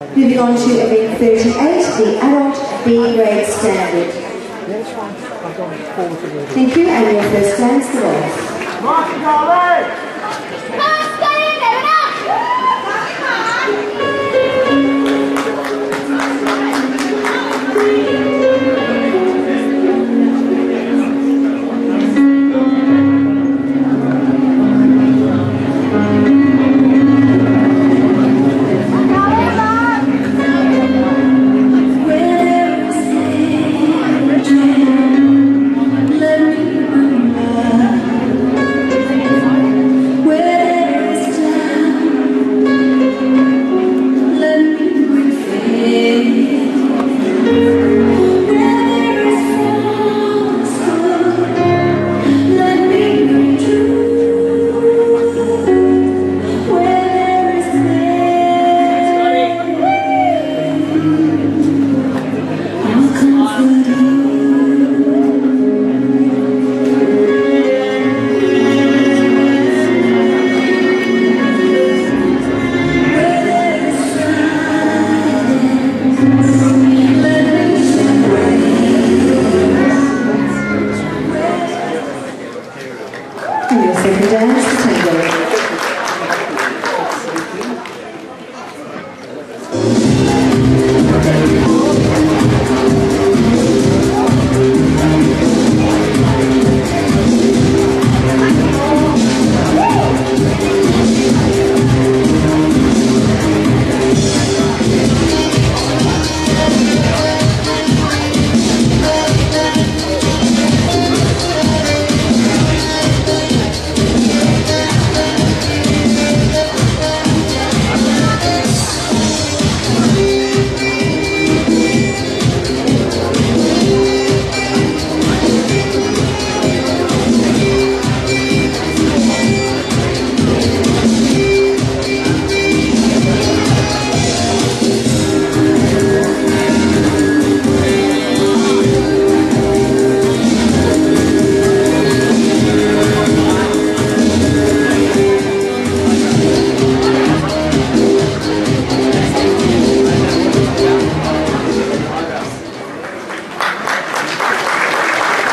Moving on to event 38, the adult B grade standard. Thank you, and your first dance, the.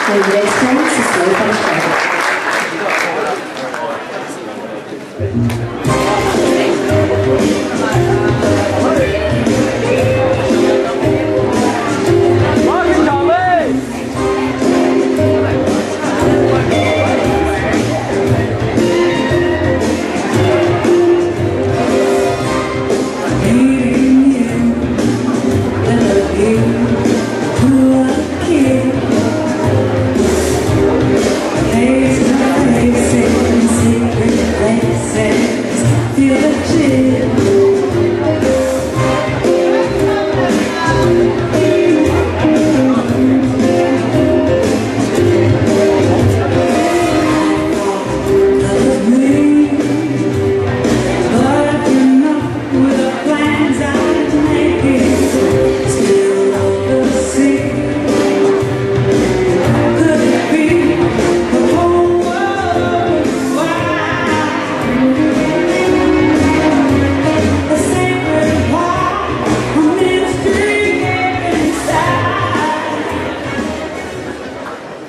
And the next dance is slow foxtrot.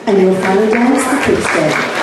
And your final dance, the. Thank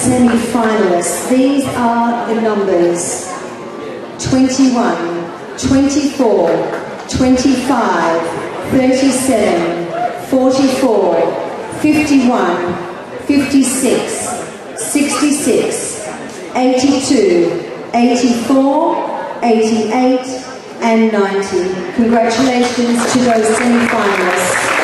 semi-finalists. These are the numbers 21, 24, 25, 37, 44, 51, 56, 66, 82, 84, 88 and 90. Congratulations to those semi-finalists.